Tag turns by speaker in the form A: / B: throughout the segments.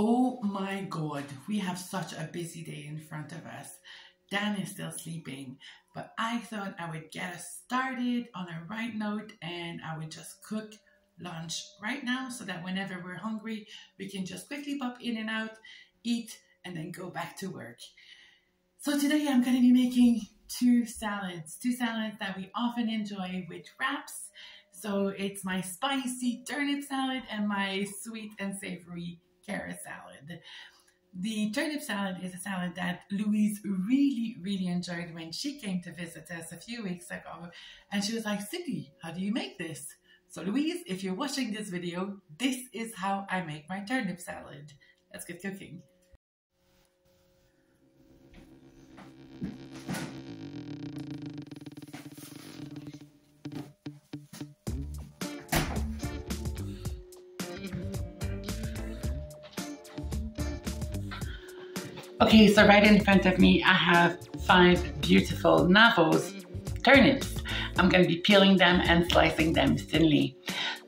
A: Oh my god, we have such a busy day in front of us. Dan is still sleeping, but I thought I would get us started on a right note and I would just cook lunch right now so that whenever we're hungry, we can just quickly pop in and out, eat, and then go back to work. So today I'm going to be making two salads, two salads that we often enjoy with wraps. So it's my spicy turnip salad and my sweet and savory carrot salad. The turnip salad is a salad that Louise really, really enjoyed when she came to visit us a few weeks ago. And she was like, Sindy, how do you make this? So Louise, if you're watching this video, this is how I make my turnip salad. Let's get cooking. Okay, so right in front of me, I have five beautiful Nabos turnips. I'm going to be peeling them and slicing them thinly.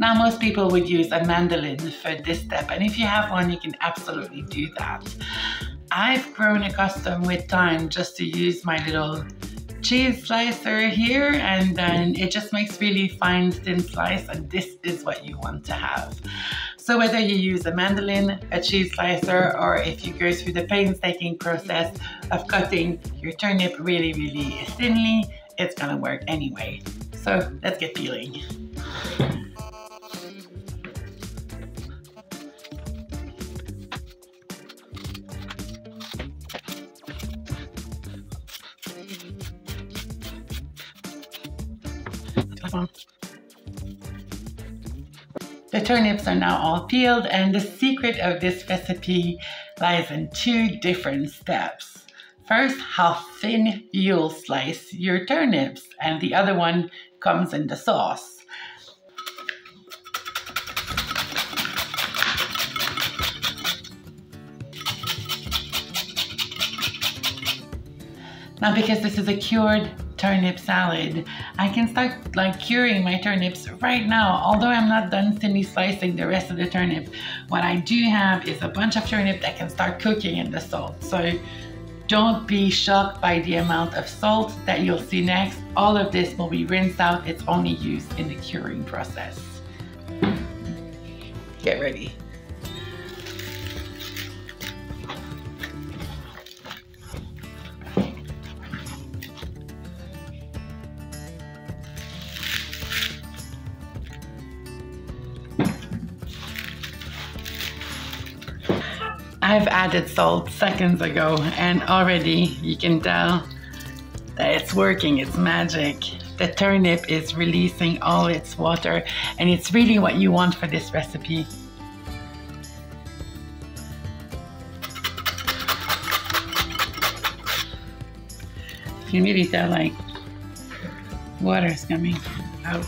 A: Now, most people would use a mandolin for this step, and if you have one, you can absolutely do that. I've grown accustomed with time just to use my little cheese slicer here and then it just makes really fine thin slice and this is what you want to have. So whether you use a mandolin, a cheese slicer, or if you go through the painstaking process of cutting your turnip really, really thinly, it's gonna work anyway. So let's get peeling. The turnips are now all peeled and the secret of this recipe lies in two different steps. First, how thin you'll slice your turnips and the other one comes in the sauce. Now because this is a cured turnip salad. I can start like curing my turnips right now, although I'm not done thinly slicing the rest of the turnip. What I do have is a bunch of turnip that can start cooking in the salt. So don't be shocked by the amount of salt that you'll see next. All of this will be rinsed out. It's only used in the curing process. Get ready. I've added salt seconds ago and already you can tell that it's working, it's magic. The turnip is releasing all its water and it's really what you want for this recipe. You can really tell like water is coming out.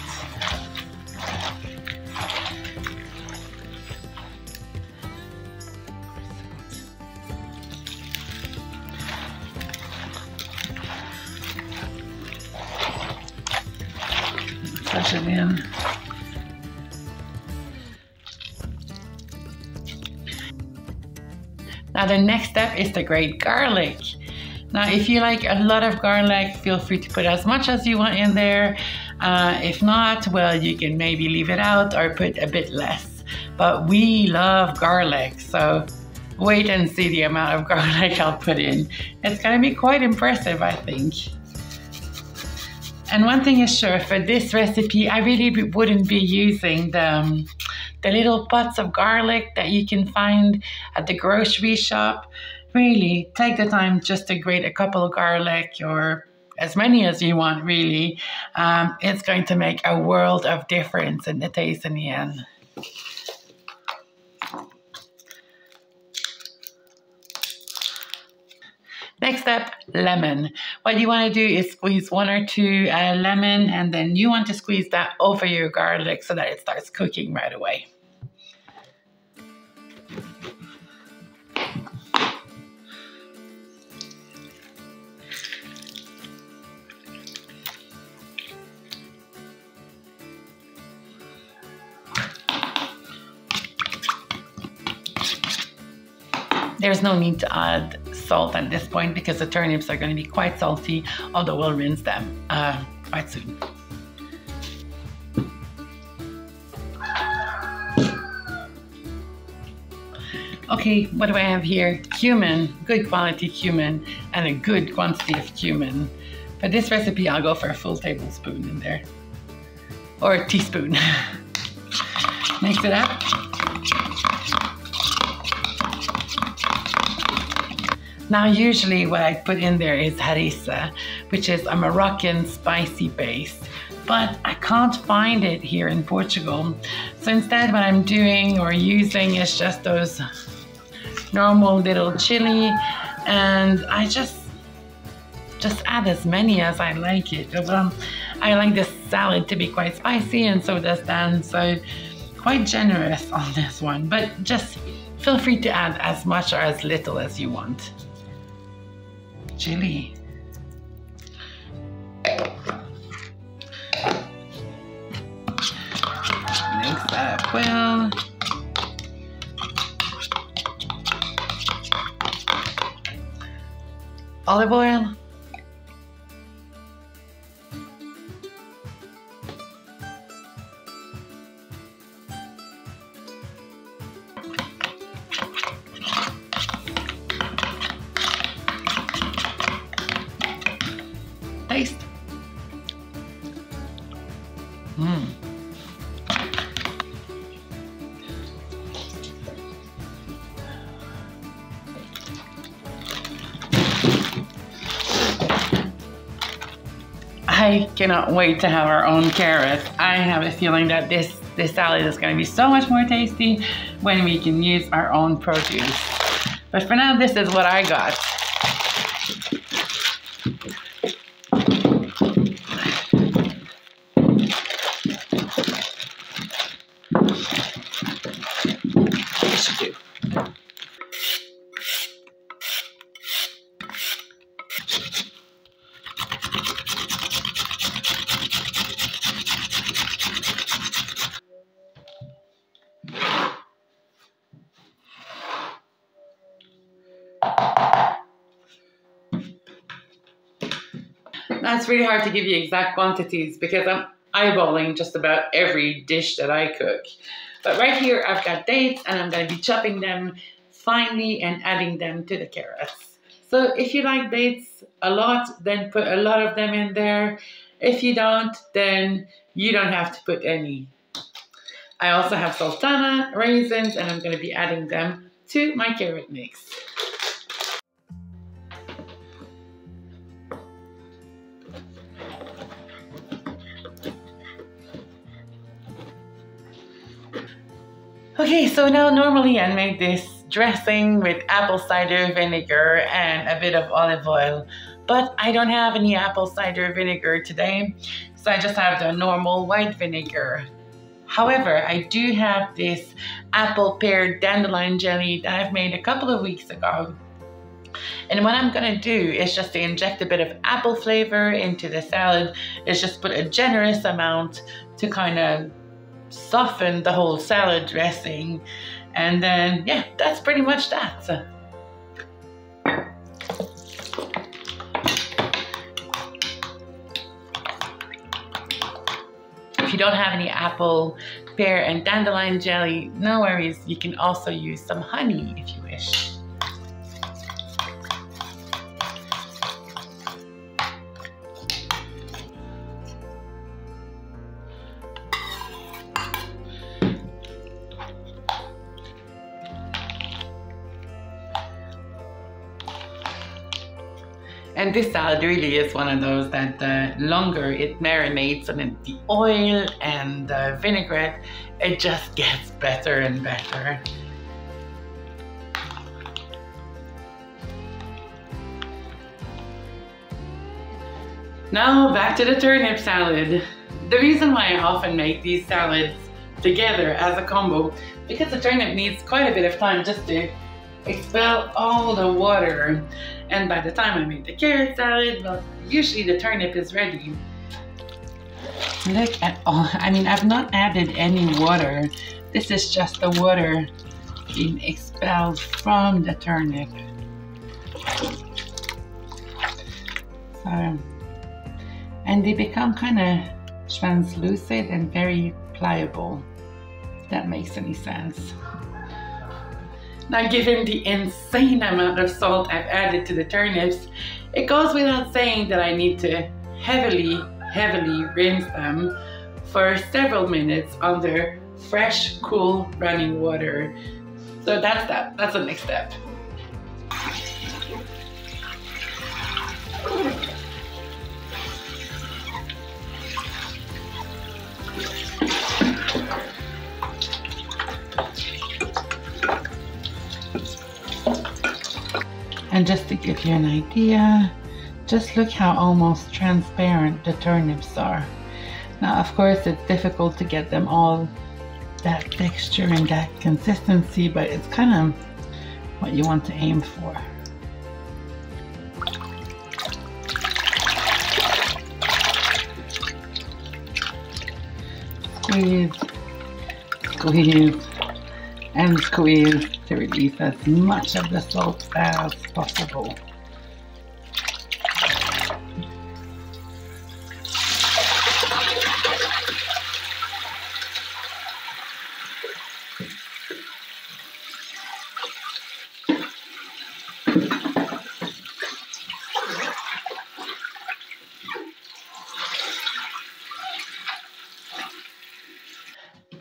A: In. Now the next step is to grate garlic. Now if you like a lot of garlic, feel free to put as much as you want in there. Uh, if not, well, you can maybe leave it out or put a bit less. But we love garlic, so wait and see the amount of garlic I'll put in. It's gonna be quite impressive, I think. And one thing is sure, for this recipe, I really wouldn't be using the, um, the little pots of garlic that you can find at the grocery shop. Really, take the time just to grate a couple of garlic or as many as you want, really. Um, it's going to make a world of difference in the taste in the end. Next up, lemon. What you want to do is squeeze one or two uh, lemon and then you want to squeeze that over your garlic so that it starts cooking right away. There's no need to add salt at this point because the turnips are going to be quite salty, although we'll rinse them uh, quite soon. Okay, what do I have here? Cumin, good quality cumin, and a good quantity of cumin. For this recipe, I'll go for a full tablespoon in there, or a teaspoon. Mix it up. Now, usually what I put in there is harissa, which is a Moroccan spicy base but I can't find it here in Portugal. So instead what I'm doing or using is just those normal little chili and I just just add as many as I like it. Um, I like this salad to be quite spicy and so does Dan, so quite generous on this one, but just feel free to add as much or as little as you want. Chili. Mix up well. olive oil. I cannot wait to have our own carrots. I have a feeling that this, this salad is gonna be so much more tasty when we can use our own produce. But for now, this is what I got. That's really hard to give you exact quantities because I'm eyeballing just about every dish that I cook. But right here, I've got dates and I'm going to be chopping them finely and adding them to the carrots. So if you like dates a lot, then put a lot of them in there. If you don't, then you don't have to put any. I also have sultana, raisins, and I'm going to be adding them to my carrot mix. Okay, so now normally I make this dressing with apple cider vinegar and a bit of olive oil, but I don't have any apple cider vinegar today, so I just have the normal white vinegar. However, I do have this apple pear dandelion jelly that I've made a couple of weeks ago. And what I'm gonna do is just to inject a bit of apple flavor into the salad, is just put a generous amount to kind of soften the whole salad dressing. And then, yeah, that's pretty much that. So. If you don't have any apple, pear, and dandelion jelly, no worries. You can also use some honey if you wish. And this salad really is one of those that the longer it marinates in the oil and the vinaigrette, it just gets better and better. Now back to the turnip salad. The reason why I often make these salads together as a combo, because the turnip needs quite a bit of time just to expel all the water. And by the time I make the carrot salad, well, usually the turnip is ready. Look at all, I mean, I've not added any water. This is just the water being expelled from the turnip. So, and they become kind of translucent and very pliable. If that makes any sense. Now, given the insane amount of salt I've added to the turnips, it goes without saying that I need to heavily, heavily rinse them for several minutes under fresh, cool running water. So that's that. That's the next step. And just to give you an idea, just look how almost transparent the turnips are. Now, of course, it's difficult to get them all that texture and that consistency, but it's kind of what you want to aim for. Squeeze, squeeze, and squeeze to release as much of the salt as possible.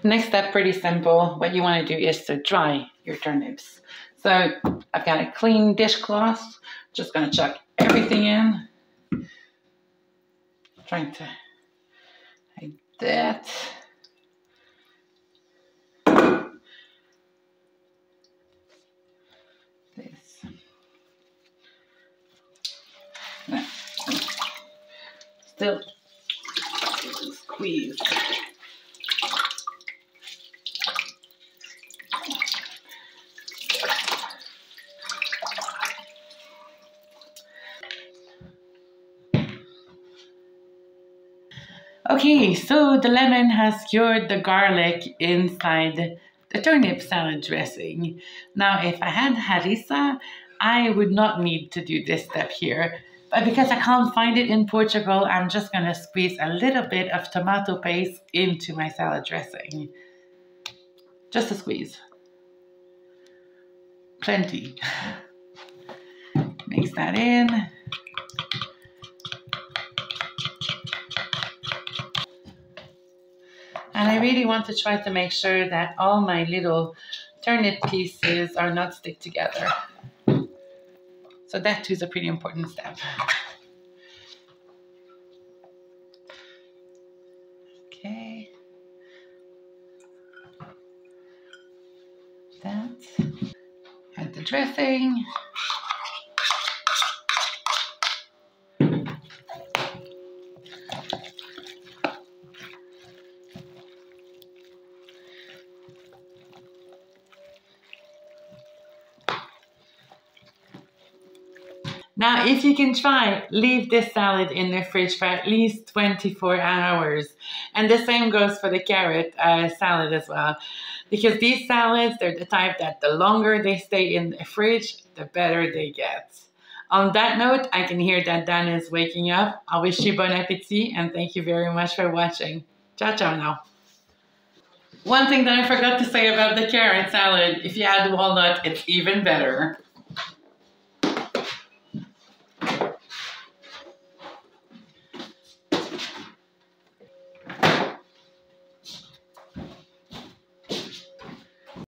A: Next step, pretty simple. What you want to do is to dry your turnips. So I've got a clean dishcloth. Just going to chuck everything in. Trying to like that. This. Still squeeze. Okay, so the lemon has cured the garlic inside the turnip salad dressing. Now, if I had harissa, I would not need to do this step here. But because I can't find it in Portugal, I'm just going to squeeze a little bit of tomato paste into my salad dressing. Just a squeeze. Plenty. Mix that in. And I really want to try to make sure that all my little turnip pieces are not stick together. So that too is a pretty important step. Okay. That. Add the dressing. Now, if you can try, leave this salad in the fridge for at least 24 hours. And the same goes for the carrot uh, salad as well. Because these salads, they're the type that the longer they stay in the fridge, the better they get. On that note, I can hear that Dan is waking up. I wish you bon appetit and thank you very much for watching. Ciao, ciao now. One thing that I forgot to say about the carrot salad, if you add walnut, it's even better.